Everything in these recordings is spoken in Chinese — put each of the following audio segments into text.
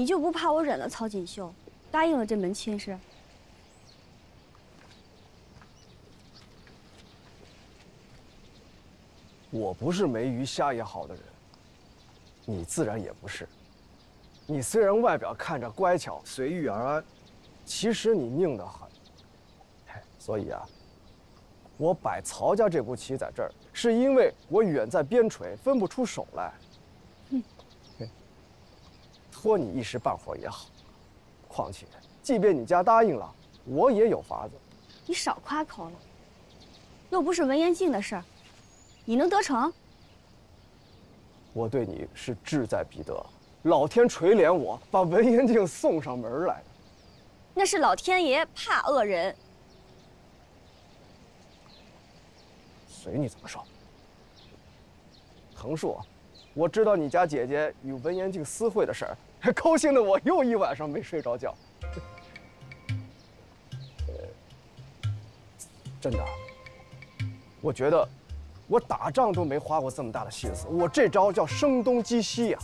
你就不怕我忍了曹锦绣，答应了这门亲事？我不是没鱼虾也好的人，你自然也不是。你虽然外表看着乖巧随遇而安，其实你拧得很。所以啊，我摆曹家这步棋在这儿，是因为我远在边陲，分不出手来。哼，拖你一时半会儿也好。况且，即便你家答应了，我也有法子。你少夸口了，又不是文言静的事儿。你能得逞？我对你是志在必得，老天垂怜我，把文言静送上门来的。那是老天爷怕恶人。随你怎么说。横竖，我知道你家姐姐与文言静私会的事儿，还 高兴的我又一晚上没睡着觉。真的，我觉得。我打仗都没花过这么大的心思，我这招叫声东击西呀！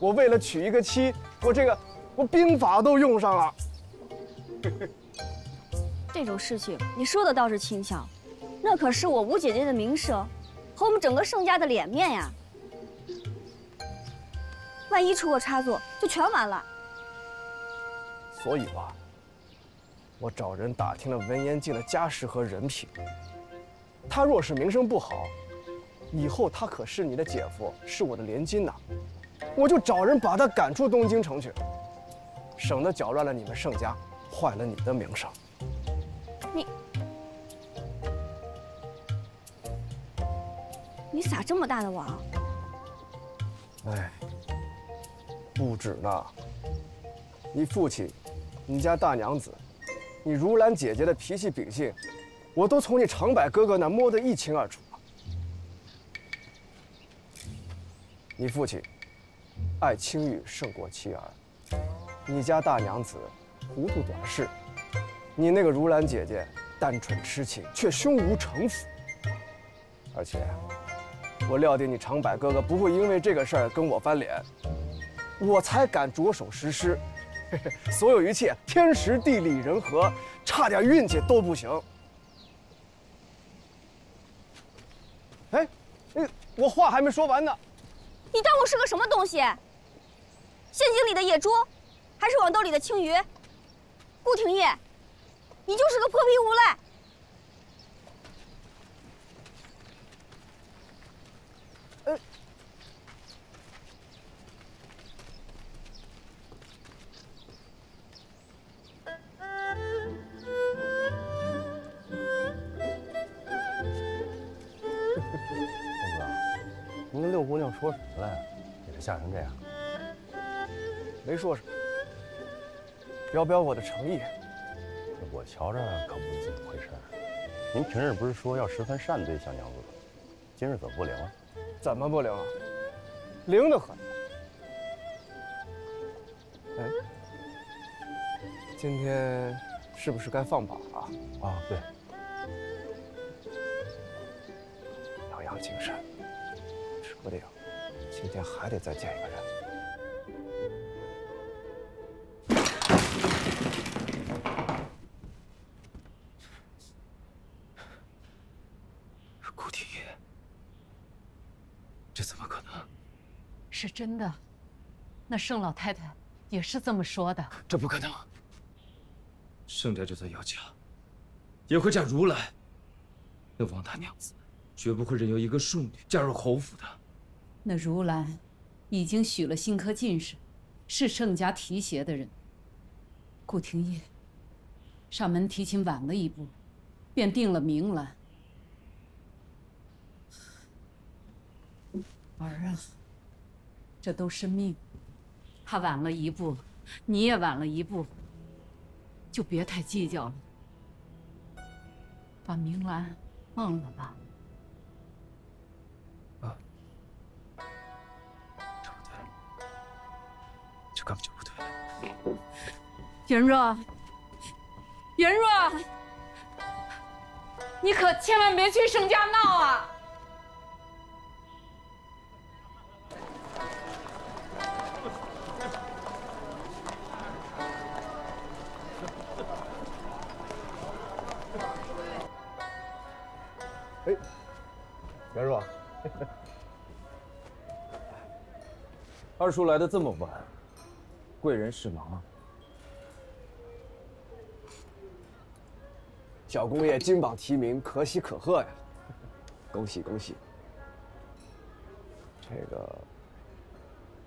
我为了娶一个妻，我这个我兵法都用上了。这种事情你说的倒是轻巧，那可是我吴姐姐的名声和我们整个盛家的脸面呀！万一出个差错，就全完了。所以吧，我找人打听了文言静的家世和人品。他若是名声不好，以后他可是你的姐夫，是我的连襟呐。我就找人把他赶出东京城去，省得搅乱了你们盛家，坏了你的名声。你，你撒这么大的网？哎，不止呢。你父亲，你家大娘子，你如兰姐姐的脾气秉性。我都从你长柏哥哥那摸得一清二楚。你父亲爱青玉胜过妻儿，你家大娘子糊涂短视，你那个如兰姐姐单纯痴情却胸无城府。而且，我料定你长柏哥哥不会因为这个事儿跟我翻脸，我才敢着手实施。所有一切天时地利人和，差点运气都不行。哎，那我话还没说完呢。你当我是个什么东西？陷阱里的野猪，还是网兜里的青鱼？顾廷烨，你就是个泼皮无赖。六姑娘说什么了？给她吓成这样？没说什么，表表我的诚意。我瞧着可不是这么回事。您平日不是说要十分善对小娘子的，今日怎么不灵了？怎么不灵了？灵得很。哎，今天是不是该放榜了？啊，对。天还得再见一个人。顾廷烨，这怎么可能？是真的，那盛老太太也是这么说的。这不可能，盛家就算要嫁，也会嫁如来。那王大娘子绝不会任由一个庶女嫁入侯府的。那如兰已经许了新科进士，是盛家提携的人。顾廷烨上门提亲晚了一步，便定了明兰。儿啊，这都是命。他晚了一步，你也晚了一步，就别太计较了，把明兰忘了吧。根本就不对，元若，元若，你可千万别去盛家闹啊！哎，元若，二叔来的这么晚。贵人事忙啊。小公爷金榜题名，可喜可贺呀！恭喜恭喜！这个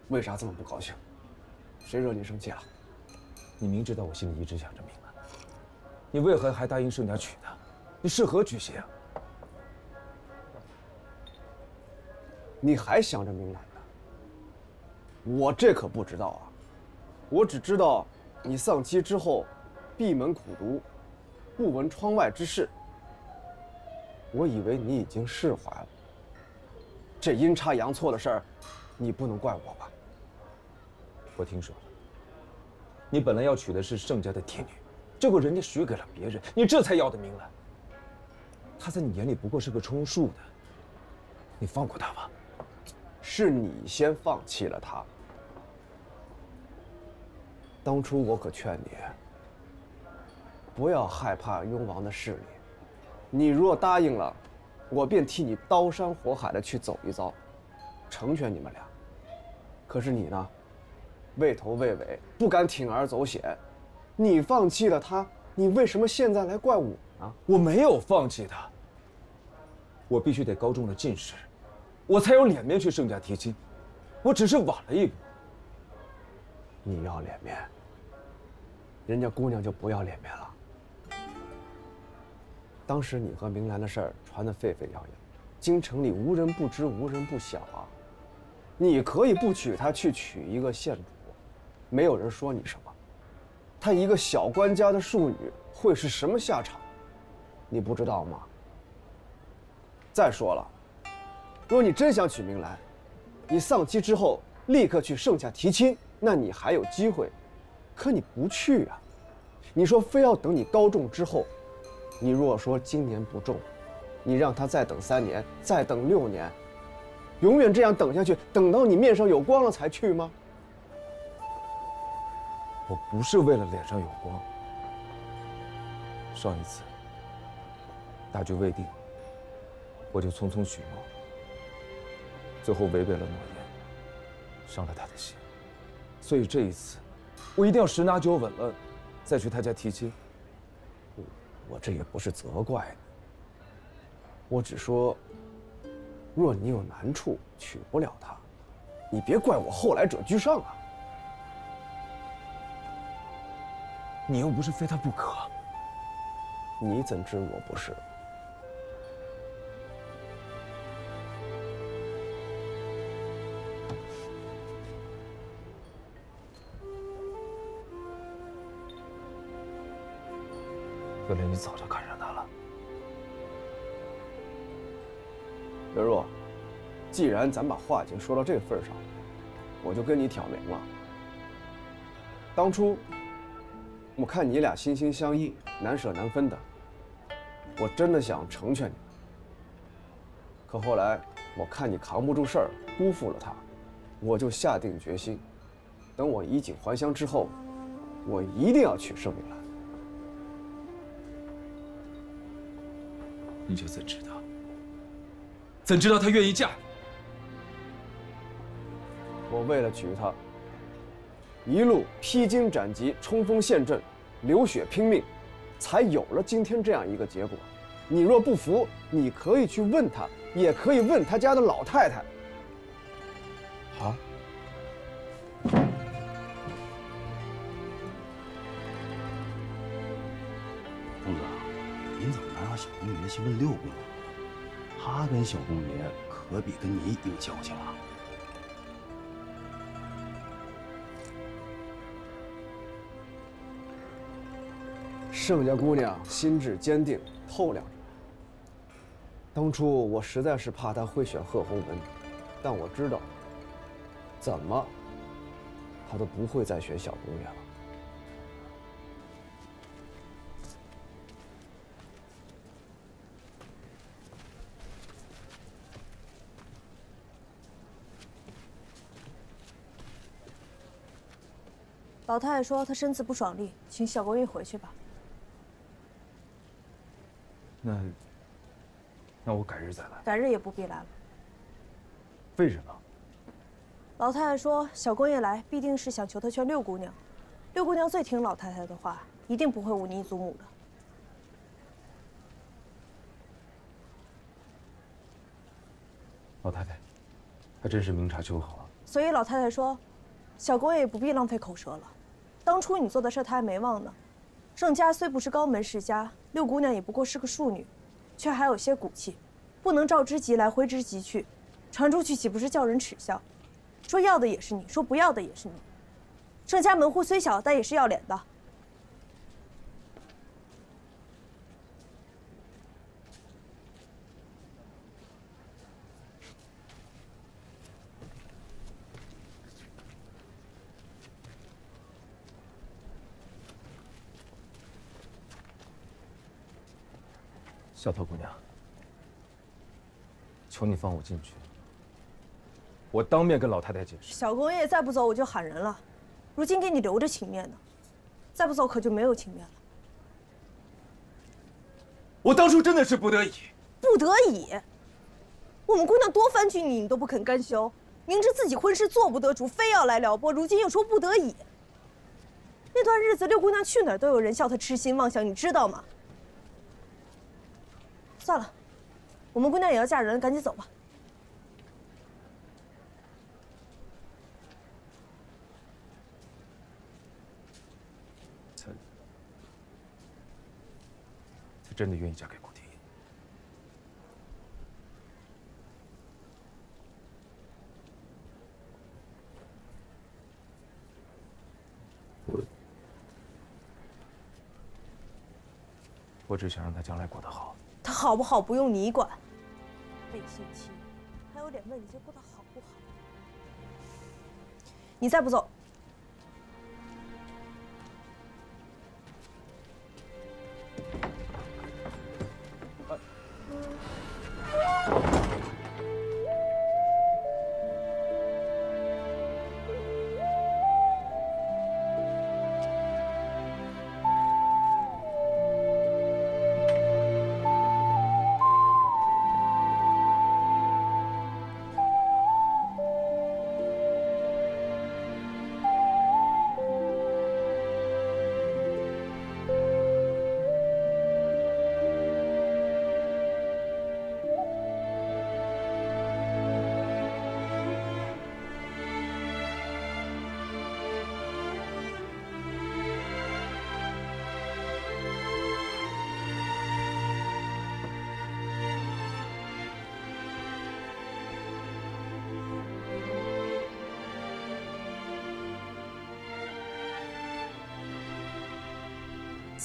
为啥这么不高兴？谁惹你生气了？你明知道我心里一直想着明兰，你为何还答应盛家娶她？你是何居心啊？你还想着明兰呢？我这可不知道啊！我只知道你丧妻之后，闭门苦读。不闻窗外之事，我以为你已经释怀了。这阴差阳错的事儿，你不能怪我吧？我听说了，你本来要娶的是盛家的嫡女，结果人家许给了别人，你这才要的明兰。她在你眼里不过是个充数的，你放过她吧。是你先放弃了她。当初我可劝你。不要害怕雍王的势力，你若答应了，我便替你刀山火海的去走一遭，成全你们俩。可是你呢，畏头畏尾，不敢铤而走险。你放弃了他，你为什么现在来怪我呢？我没有放弃他，我必须得高中了进士，我才有脸面去盛家提亲。我只是晚了一步。你要脸面，人家姑娘就不要脸面了。当时你和明兰的事儿传得沸沸扬扬，京城里无人不知，无人不晓啊。你可以不娶她，去娶一个县主，没有人说你什么。她一个小官家的庶女会是什么下场？你不知道吗？再说了，若你真想娶明兰，你丧妻之后立刻去盛家提亲，那你还有机会。可你不去啊，你说非要等你高中之后。你若说今年不中，你让他再等三年，再等六年，永远这样等下去，等到你面上有光了才去吗？我不是为了脸上有光。上一次大局未定，我就匆匆许诺，最后违背了诺言，伤了他的心。所以这一次，我一定要十拿九稳了，再去他家提亲。我这也不是责怪你，我只说，若你有难处娶不了她，你别怪我后来者居上啊！你又不是非她不可，你怎知我不是？你早就看上他了，刘若。既然咱把话已经说到这份上，我就跟你挑明了。当初我看你俩心心相印，难舍难分的，我真的想成全你。可后来我看你扛不住事儿，辜负了他，我就下定决心，等我衣锦还乡之后，我一定要娶盛明兰。你就怎知道？怎知道她愿意嫁？我为了娶她，一路披荆斩棘、冲锋陷阵、流血拼命，才有了今天这样一个结果。你若不服，你可以去问她，也可以问他家的老太太。去问六姑娘，她跟小公爷可比跟你有交情啊。盛家姑娘心智坚定，透亮着。当初我实在是怕她会选贺鸿文，但我知道，怎么，她都不会再选小公爷了。老太太说她身子不爽利，请小公爷回去吧。那，那我改日再来。改日也不必来了。为什么？老太太说，小公爷来必定是想求她劝六姑娘。六姑娘最听老太太的话，一定不会忤逆祖母的。老太太，还真是明察秋毫啊。所以老太太说，小公爷也不必浪费口舌了。当初你做的事，他还没忘呢。盛家虽不是高门世家，六姑娘也不过是个庶女，却还有些骨气，不能召之即来，挥之即去，传出去岂不是叫人耻笑？说要的也是你，说不要的也是你。盛家门户虽小，但也是要脸的。小桃姑娘，求你放我进去，我当面跟老太太解释。小公爷再不走，我就喊人了。如今给你留着情面呢，再不走可就没有情面了。我当初真的是不得已。不得已。我们姑娘多番拒你，你都不肯甘休，明知自己婚事做不得主，非要来撩拨，如今又说不得已。那段日子，六姑娘去哪儿都有人笑她痴心妄想，你知道吗？算了，我们姑娘也要嫁人，赶紧走吧。她，她真的愿意嫁给顾廷义？我，我只想让她将来过得好。她好不好不用你管，背信弃义，还有脸问你这过得好不好？你再不走，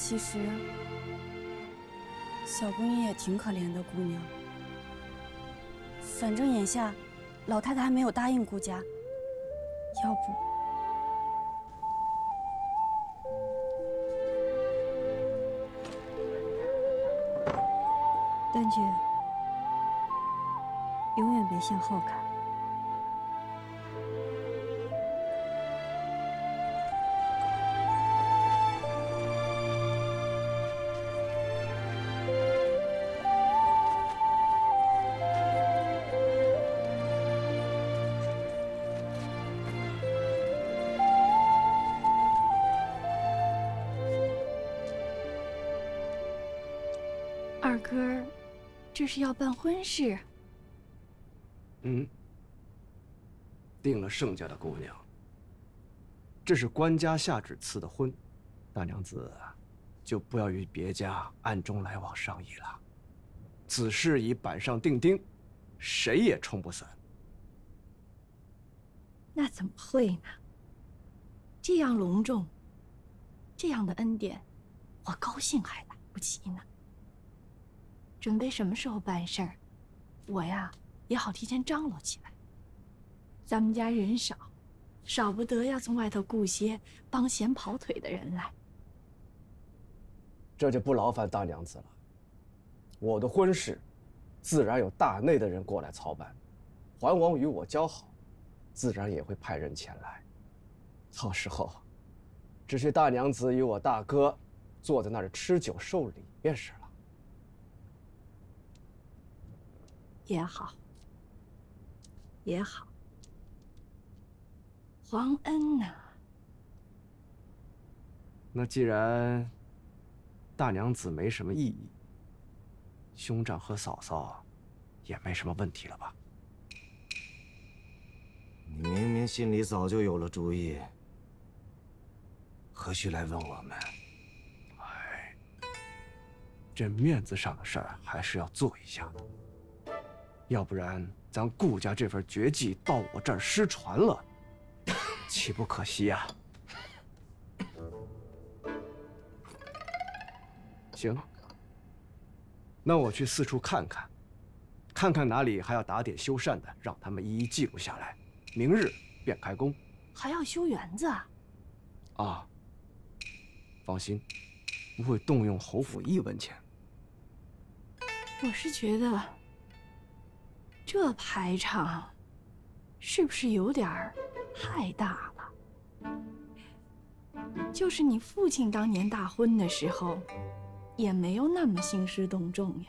其实，小公爷也挺可怜的姑娘。反正眼下，老太太还没有答应顾家，要不……丹君，永远别向后看。这是要办婚事？嗯，定了盛家的姑娘。这是官家下旨赐的婚，大娘子就不要与别家暗中来往商议了。此事已板上钉钉，谁也冲不散。那怎么会呢？这样隆重，这样的恩典，我高兴还来不及呢。准备什么时候办事儿，我呀也好提前张罗起来。咱们家人少，少不得要从外头雇些帮闲跑腿的人来。这就不劳烦大娘子了。我的婚事，自然有大内的人过来操办，桓王与我交好，自然也会派人前来。到时候，只需大娘子与我大哥坐在那儿吃酒受礼便是也好，也好。皇恩呐，那既然大娘子没什么异议，兄长和嫂嫂也没什么问题了吧？你明明心里早就有了主意，何须来问我们？哎，这面子上的事儿还是要做一下的，要不然咱顾家这份绝技到我这儿失传了，岂不可惜呀？行，那我去四处看看，看看哪里还要打点修缮的，让他们一一记录下来。明日便开工，还要修园子啊！啊，放心，不会动用侯府一文钱。我是觉得这排场是不是有点太大了？就是你父亲当年大婚的时候，也没有那么兴师动众呀，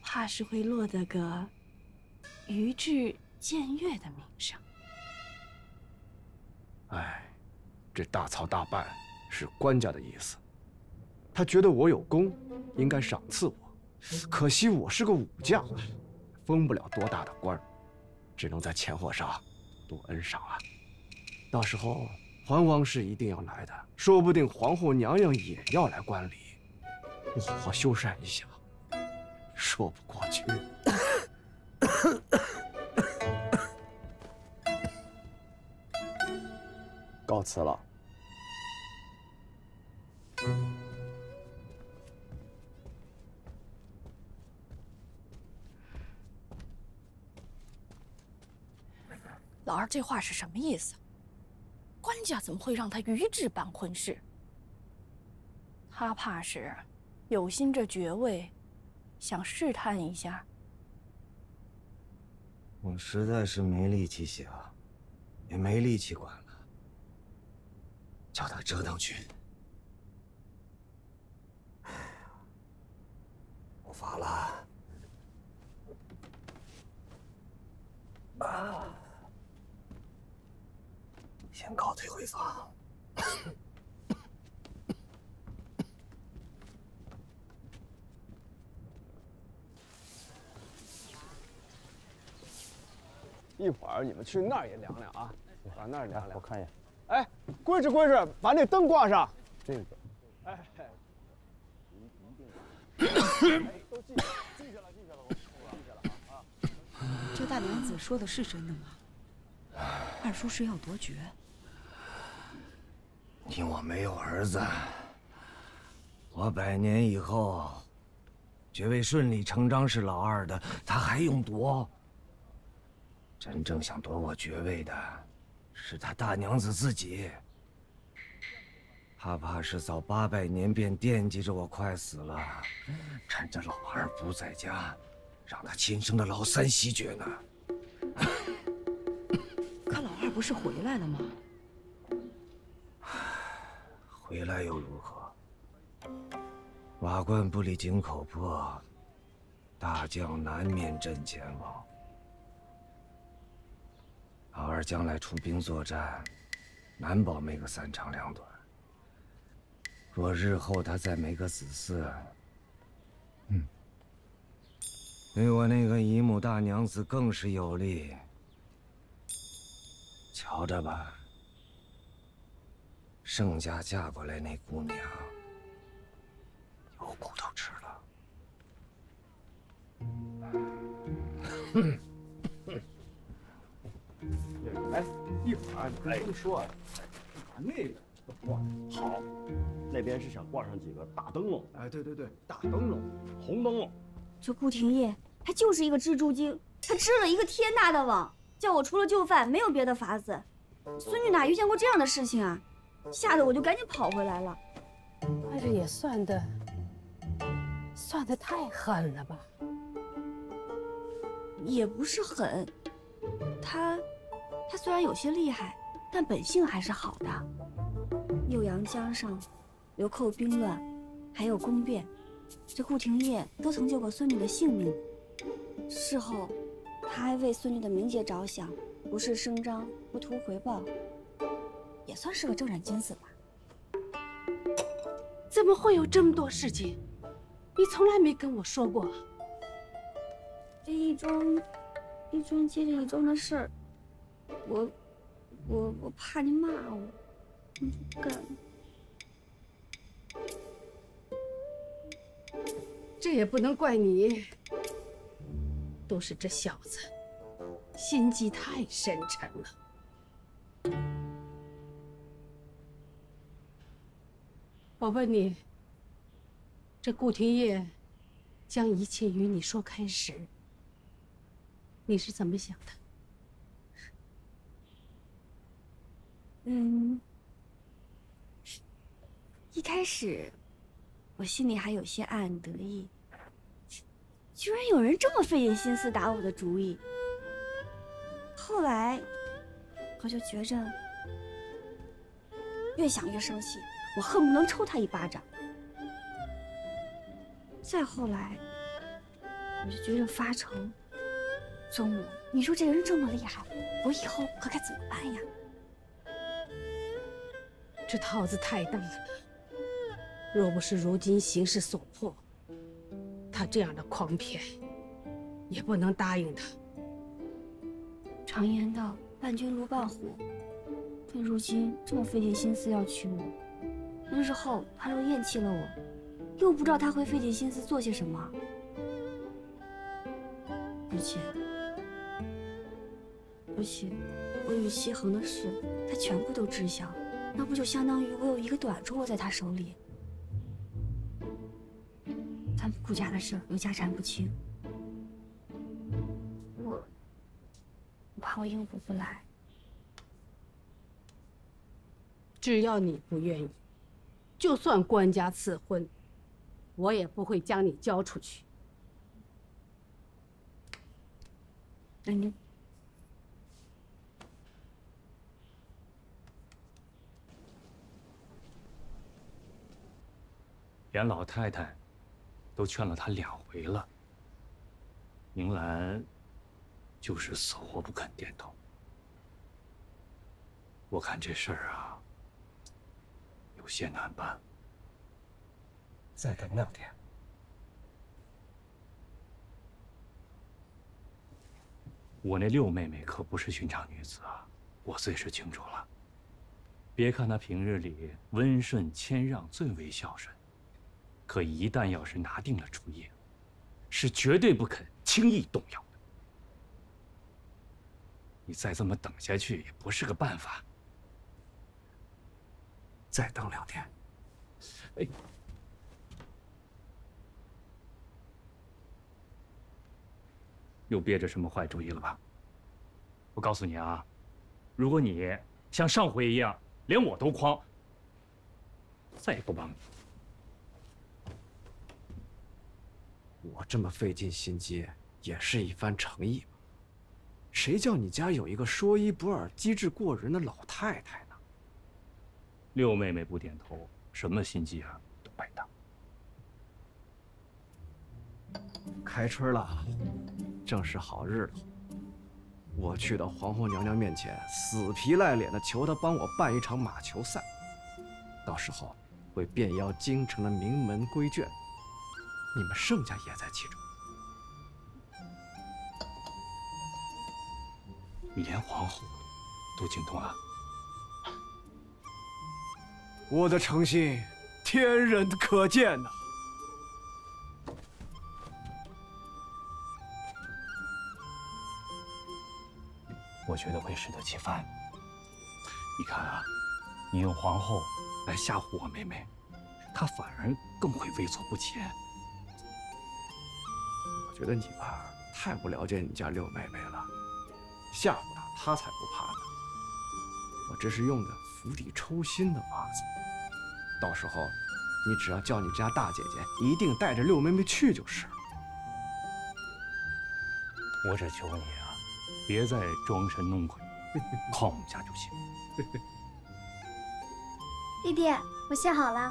怕是会落得个愚智。僭越的名声。哎，这大操大办是官家的意思，他觉得我有功，应该赏赐我。可惜我是个武将，封不了多大的官只能在钱货上多恩赏啊。到时候桓王是一定要来的，说不定皇后娘娘也要来观礼，不好好修缮一下，说不过去。告辞了。老二这话是什么意思？官家怎么会让他于志办婚事？他怕是有心这爵位，想试探一下。我实在是没力气想，也没力气管了。叫他折腾去。哎呀，我乏了。啊，先告退回房。一会儿你们去那儿也量量啊，把那儿量量。我看一眼。哎，规矩规矩，把那灯挂上。这个，哎。都记记下了，记下了，我记下了！这大娘子说的是真的吗？二叔是要夺爵？你我没有儿子，我百年以后，爵位顺理成章是老二的，他还用夺？真正想夺我爵位的。是他大娘子自己，他怕是早八百年便惦记着我快死了，趁着老二不在家，让他亲生的老三袭爵呢。可老二不是回来了吗？回来又如何？瓦罐不离井口破，大将难免阵前亡。老二将来出兵作战，难保没个三长两短。若日后他再没个子嗣，嗯，对我那个姨母大娘子更是有利。瞧着吧，盛家嫁过来那姑娘，有骨头吃了。哎，一会儿你跟他们说啊，把那个挂好。那边是想挂上几个大灯笼。哎，对对对，大灯笼，红灯笼。这顾廷烨他就是一个蜘蛛精，他织了一个天大的网，叫我除了就范没有别的法子。孙女哪遇见过这样的事情啊？吓得我就赶紧跑回来了。那这也算的，算的太狠了吧？也不是狠，他。他虽然有些厉害，但本性还是好的。右阳江上，流寇兵乱，还有宫变，这顾廷烨都曾救过孙女的性命。事后，他他还为孙女的名节着想，不事声张，不图回报，也算是个正人君子吧。怎么会有这么多事情？你从来没跟我说过。这一桩，一桩接着一桩的事儿，我，我我怕你骂我，我就不敢。这也不能怪你，都是这小子心机太深沉了。我问你，这顾廷烨将一切与你说开时，你是怎么想的？嗯，一开始我心里还有些暗暗得意，居然有人这么费尽心思打我的主意。后来我就觉着越想越生气，我恨不能抽他一巴掌。再后来，我就觉着发愁。宗母，你说这人这么厉害，我以后可该怎么办呀？这套子太大了，若不是如今形势所迫，他这样的诓骗，也不能答应他。常言道，伴君如伴虎。他如今这么费尽心思要娶我，那那日后他若厌弃了我，又不知道他会费尽心思做些什么。而且，而且，我与西恒的事，他全部都知晓。那不就相当于我有一个短处握在他手里？咱们顾家的事又家产不清，我我怕我应付不来。只要你不愿意，就算官家赐婚，我也不会将你交出去。那你。连老太太都劝了他两回了，明兰就是死活不肯点头。我看这事儿啊，有些难办。再等两天。我那六妹妹可不是寻常女子啊，我最是清楚了。别看她平日里温顺谦让，最为孝顺。可一旦要是拿定了主意，是绝对不肯轻易动摇的。你再这么等下去也不是个办法。再等两天。哎，又憋着什么坏主意了吧？我告诉你啊，如果你像上回一样连我都诓，再也不帮你。我这么费尽心机，也是一番诚意嘛。谁叫你家有一个说一不二、机智过人的老太太呢？六妹妹不点头，什么心机啊都白搭。开春了，正是好日子。我去到皇后娘娘面前，死皮赖脸的求她帮我办一场马球赛，到时候会遍邀京城的名门闺眷。你们盛家也在其中，你连皇后都惊动了，我的诚心天人可见呐！我觉得会适得其反。你看啊，你用皇后来吓唬我妹妹，她反而更会畏缩不前。我觉得你吧太不了解你家六妹妹了，吓唬她，她才不怕呢。我这是用的釜底抽薪的法子，到时候你只要叫你家大姐姐一定带着六妹妹去就是了。我只求你啊，别再装神弄鬼，靠我们家就行。弟弟，我写好了。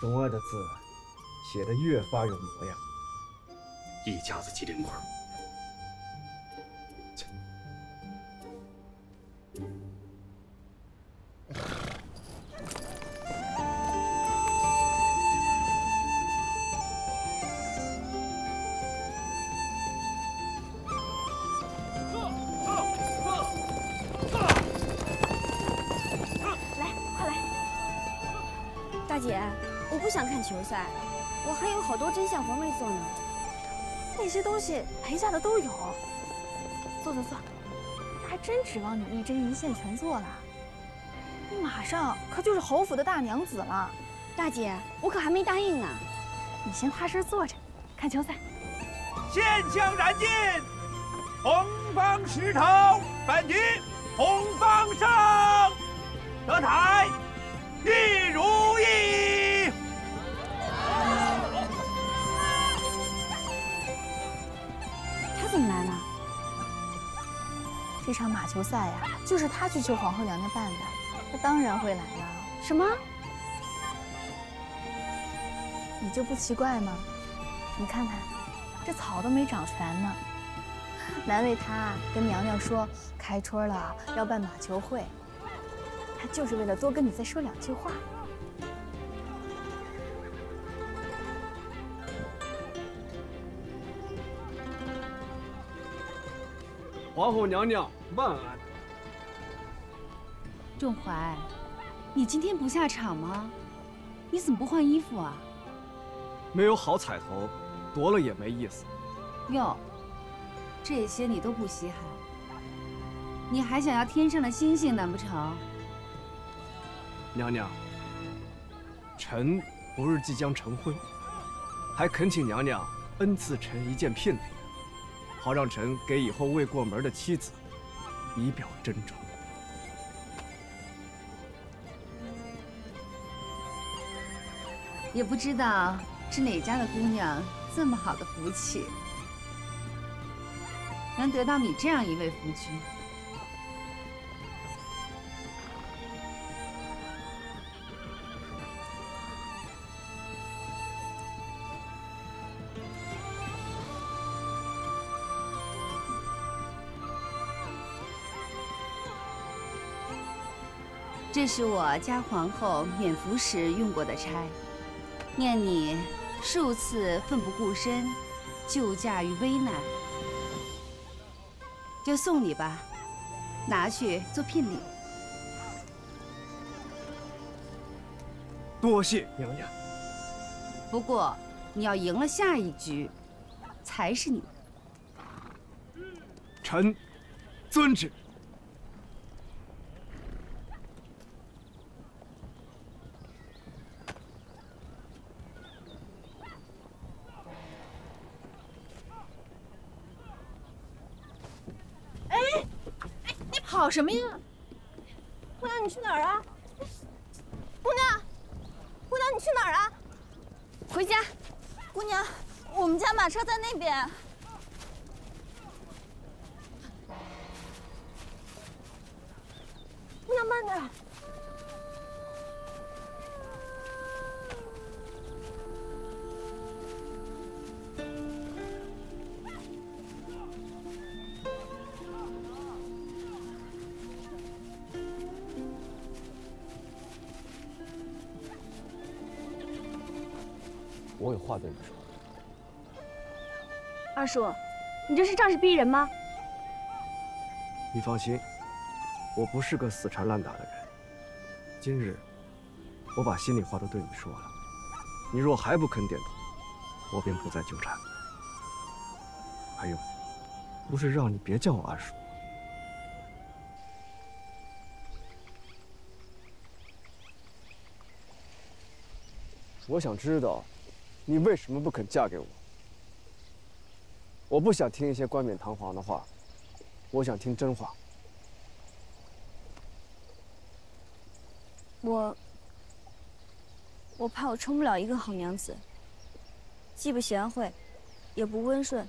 蓉儿的字。写的越发有模样，一家子机灵鬼。还有好多针线活没做呢。那些东西陪嫁的都有。坐坐坐，还真指望你一针一线全做了。你马上可就是侯府的大娘子了。大姐，我可还没答应呢。你先踏实坐着，看球赛。线香燃尽，红方石头，本局红方胜，得台一如意。怎么来了？这场马球赛呀，就是他去求皇后娘娘办的，他当然会来了。什么？你就不奇怪吗？你看看，这草都没长全呢。难为他跟娘娘说开春了要办马球会，他就是为了多跟你再说两句话。皇后娘娘万安。仲怀，你今天不下场吗？你怎么不换衣服啊？没有好彩头，夺了也没意思。哟，这些你都不稀罕，你还想要天上的星星难不成？娘娘，臣不日即将成婚，还恳请娘娘恩赐臣一件聘礼，好让臣给以后未过门的妻子，以表真诚。也不知道是哪家的姑娘这么好的福气，能得到你这样一位夫君。是我家皇后免服时用过的钗。念你数次奋不顾身，救驾于危难，就送你吧，拿去做聘礼。多谢娘娘。不过你要赢了下一局，才是你。臣遵旨。跑什么呀？姑娘，你去哪儿啊？姑娘，姑娘，你去哪儿啊？回家。姑娘，我们家马车在那边。姑娘，慢点。我有话对你说。二叔，你这是仗势逼人吗？你放心，我不是个死缠烂打的人。今日，我把心里话都对你说了。你若还不肯点头，我便不再纠缠。还有，不是让你别叫我二叔。我想知道，你为什么不肯嫁给我？我不想听一些冠冕堂皇的话，我想听真话。我，我怕我成不了一个好娘子，既不贤惠，也不温顺，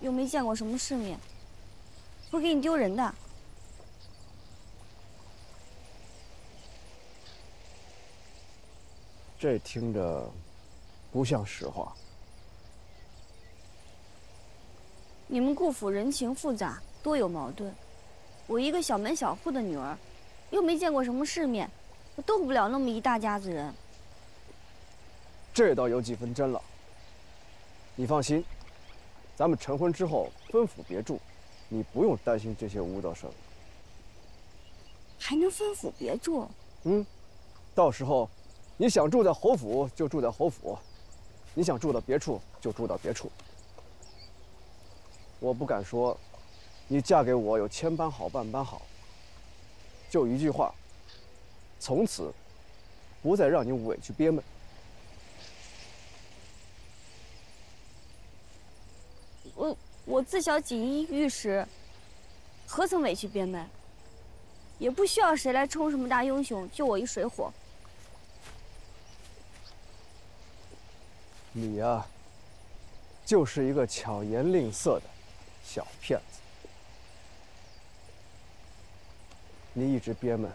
又没见过什么世面，会给你丢人的。这听着不像实话。你们顾府人情复杂，多有矛盾。我一个小门小户的女儿，又没见过什么世面，我斗不了那么一大家子人。这倒有几分真了。你放心，咱们成婚之后分府别住，你不用担心这些无道事儿。还能分府别住？嗯，到时候你想住在侯府就住在侯府，你想住到别处就住到别处。我不敢说，你嫁给我有千般好万般好。就一句话，从此不再让你委屈憋闷。我我自小锦衣玉食，何曾委屈憋闷？也不需要谁来充什么大英雄，救我一水火。你呀，就是一个巧言令色的小骗子。你一直憋闷，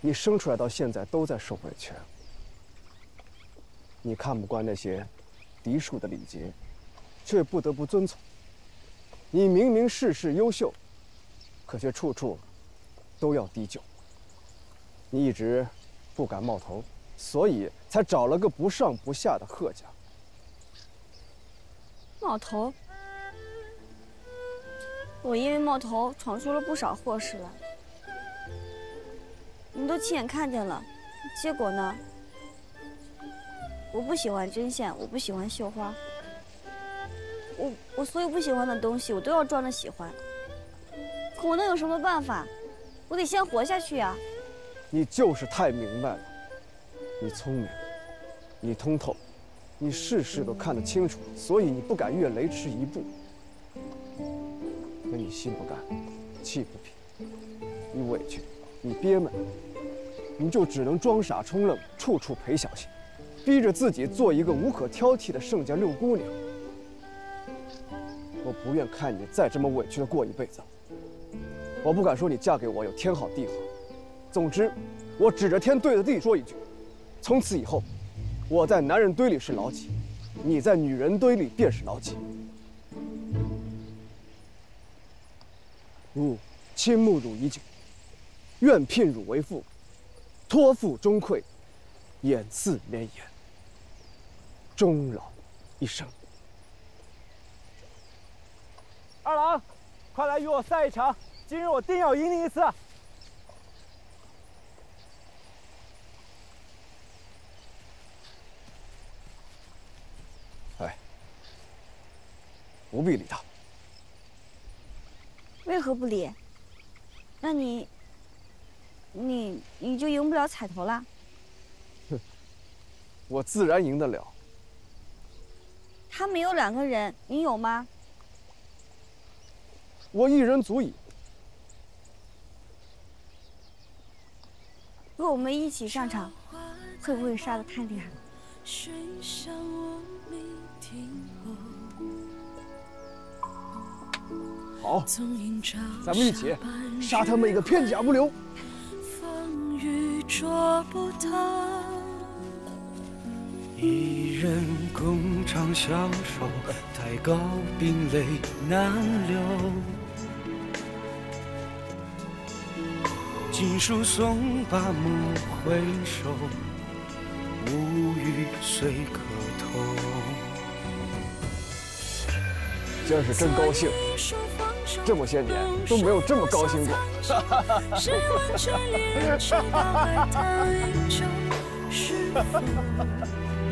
你生出来到现在都在受委屈。你看不惯那些嫡庶的礼节，却不得不遵从。你明明事事优秀，可却处处。都要低就。你一直不敢冒头，所以才找了个不上不下的贺家。冒头？我因为冒头闯出了不少祸事来，你都亲眼看见了。结果呢？我不喜欢针线，我不喜欢绣花，我我所有不喜欢的东西，我都要装着喜欢。可我能有什么办法？我得先活下去呀！你就是太明白了，你聪明，你通透，你事事都看得清楚，所以你不敢越雷池一步。可你心不甘，气不平，你委屈，你憋闷，你就只能装傻充愣，处处陪小心，逼着自己做一个无可挑剔的盛家六姑娘。我不愿看你再这么委屈的过一辈子。我不敢说你嫁给我有天好地好，总之，我指着天对着地说一句：从此以后，我在男人堆里是老几，你在女人堆里便是老几。吾倾慕汝已久，愿聘汝为妇，托付终馈，眼似绵延，终老一生。二郎，快来与我赛一场！今日我定要赢你一次！哎，不必理他。为何不理？那你，你你就赢不了彩头了？哼，我自然赢得了。他们有两个人，你有吗？我一人足矣。如果我们一起上场，会不会杀的太厉害？好，咱们一起杀他们一个片甲不留。一人共长相守，太高冰泪难流。锦书送罢暮回首，无语。今儿是真高兴，这么些年都没有这么高兴过。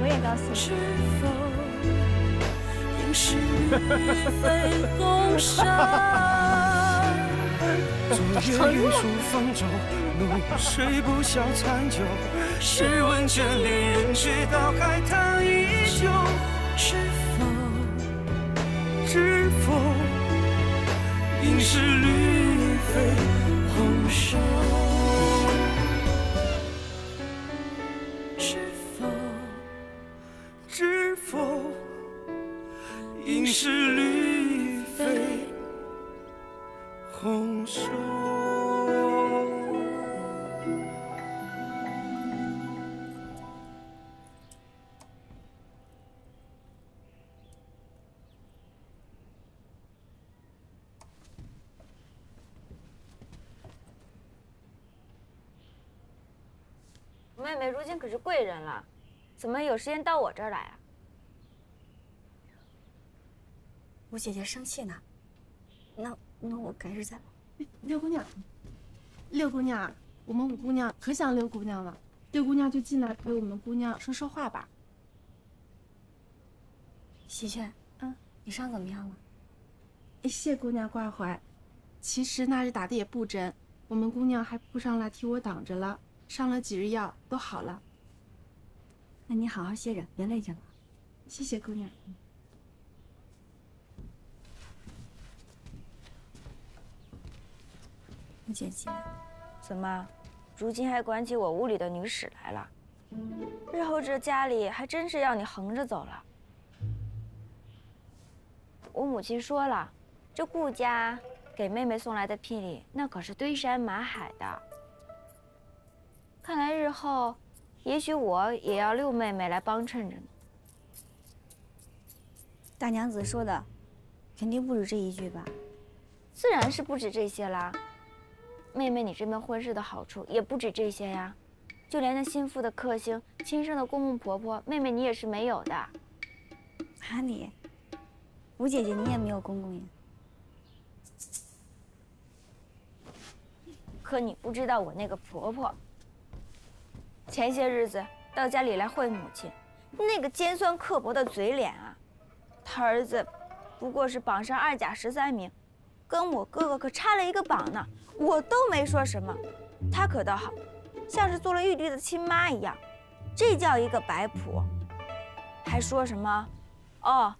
我也高兴。昨夜雨疏风骤，怒水不消残酒。试问卷帘人，却道海棠依旧。是绿肥红瘦。是贵人了，怎么有时间到我这儿来啊？我姐姐生气呢，那那我改日再来。六姑娘，六姑娘，我们五姑娘可想六姑娘了，六姑娘就进来陪我们姑娘说说话吧。喜鹊，嗯，你伤怎么样了？谢姑娘挂怀。其实那日打的也不真，我们姑娘还扑上来替我挡着了，上了几日药都好了。那你好好歇着，别累着了。谢谢姑娘。吴姐姐，怎么，如今还管起我屋里的女使来了？日后这家里还真是要你横着走了。我母亲说了，这顾家给妹妹送来的聘礼，那可是堆山马海的。看来日后，也许我也要六妹妹来帮衬着呢。大娘子说的，肯定不止这一句吧？自然是不止这些啦。妹妹，你这门婚事的好处也不止这些呀，就连那心腹的克星、亲生的公公婆婆，妹妹你也是没有的。哪里？吴姐姐，你也没有公公呀？可你不知道我那个婆婆，前些日子到家里来会母亲，那个尖酸刻薄的嘴脸啊！他儿子不过是榜上二甲十三名，跟我哥哥可差了一个榜呢。我都没说什么，他可倒好，像是做了玉帝的亲妈一样，这叫一个摆谱。还说什么，哦，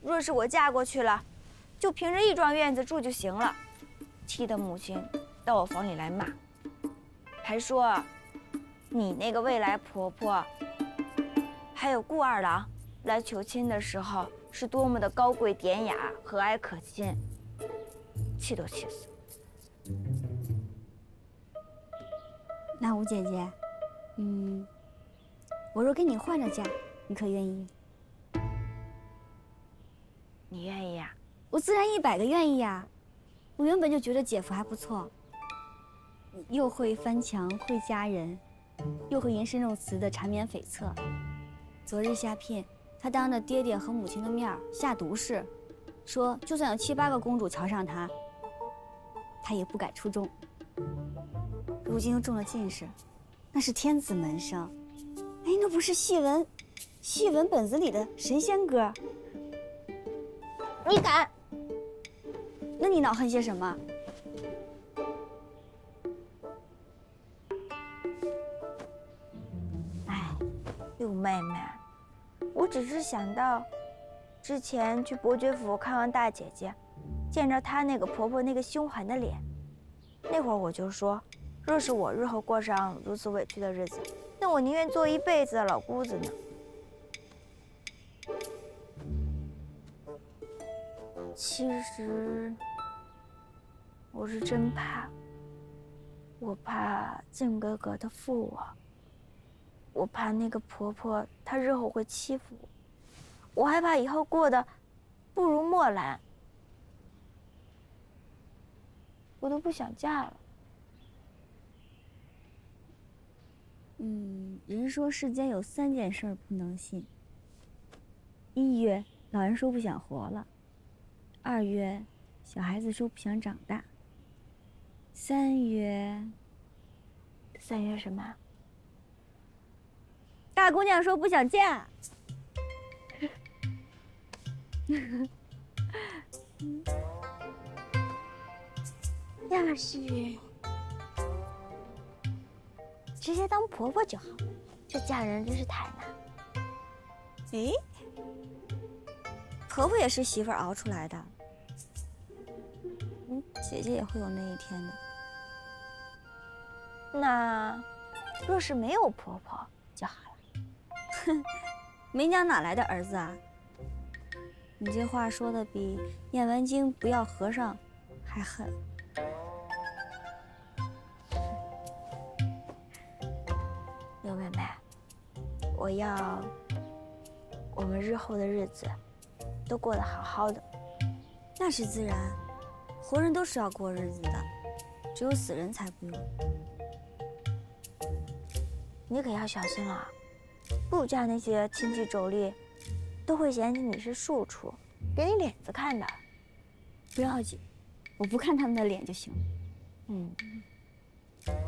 若是我嫁过去了，就凭着一幢院子住就行了，气得母亲到我房里来骂，还说你那个未来婆婆，还有顾二郎来求亲的时候是多么的高贵典雅、和蔼可亲，气都气死。那吴姐姐，嗯，我若跟你换了嫁，你可愿意？你愿意呀？我自然一百个愿意呀！我原本就觉得姐夫还不错，又会翻墙，会嫁人，又会吟诗弄词的缠绵悱恻。昨日下聘，他当着爹爹和母亲的面下毒誓，说就算有七八个公主瞧上他，他也不敢出众。如今又中了进士，那是天子门生，哎，那不是戏文，戏文本子里的神仙歌。你敢？那你恼恨些什么？六妹妹，我只是想到，之前去伯爵府看望大姐姐，见着她那个婆婆那个凶狠的脸，那会儿我就说。若是我日后过上如此委屈的日子，那我宁愿做一辈子的老姑子呢。其实，我是真怕，我怕靖哥哥他负我，我怕那个婆婆她日后会欺负我，我害怕以后过得不如墨兰，我都不想嫁了。嗯，人说世间有三件事不能信：一曰老人说不想活了；二曰小孩子说不想长大；三曰，三曰什么？大姑娘说不想嫁。要是。直接当婆婆就好，这嫁人真是太难。哎，婆婆也是媳妇熬出来的，嗯，姐姐也会有那一天的。那若是没有婆婆就好了。哼，没娘哪来的儿子啊？你这话说的比念完经不要和尚还狠。刘妹妹我要我们日后的日子都过得好好的，那是自然，活人都是要过日子的，只有死人才不用。你可要小心了。顾家那些亲戚妯娌，都会嫌弃你是庶出，给你脸子看的。不要紧，我不看他们的脸就行。嗯，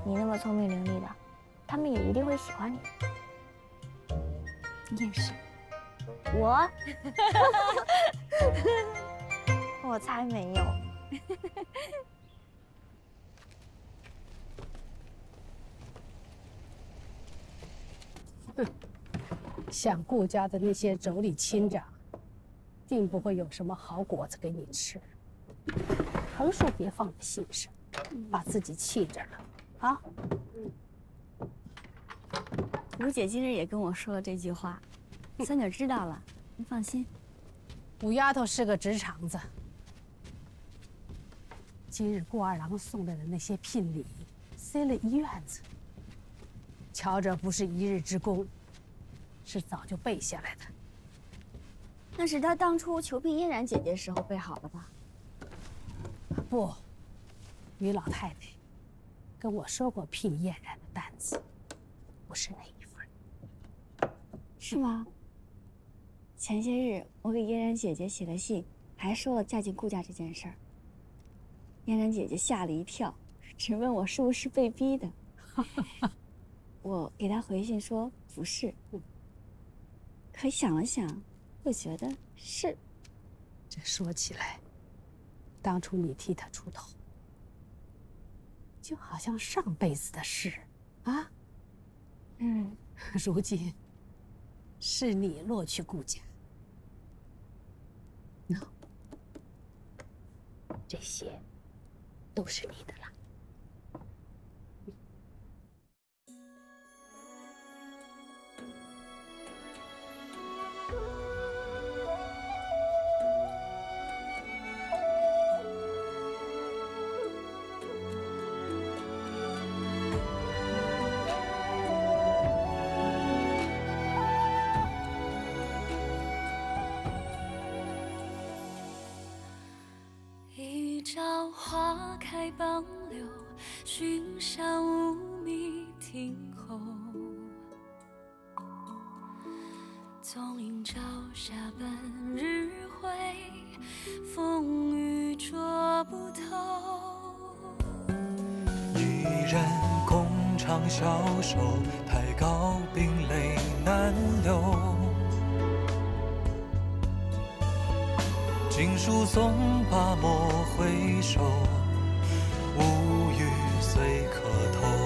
你那么聪明伶俐的，他们也一定会喜欢你。你也是。我？我才没有。哼，像顾家的那些妯娌亲长，定不会有什么好果子给你吃。横竖别放在心上，把自己气着了啊！如姐今日也跟我说了这句话，三姐知道了，您放心。五丫头是个直肠子。今日顾二郎送来的那些聘礼，塞了一院子。瞧着不是一日之功，是早就背下来的。那是他当初求聘嫣然姐姐时候背好的吧？不，于老太太跟我说过聘嫣然的单子，不是那一份。是吗？前些日我给嫣然姐姐写了信，还说了嫁进顾家这件事儿。嫣然姐姐吓了一跳，只问我是不是被逼的。我给她回信说不是，可想了想，又觉得是。这说起来，当初你替他出头，就好像上辈子的事，啊。嗯，如今是你落去顾家，喏，这些都是你的了。半日晖，风雨捉不透。一人共长消瘦，太高冰泪难流。锦书送罢莫回首，无语随客偷。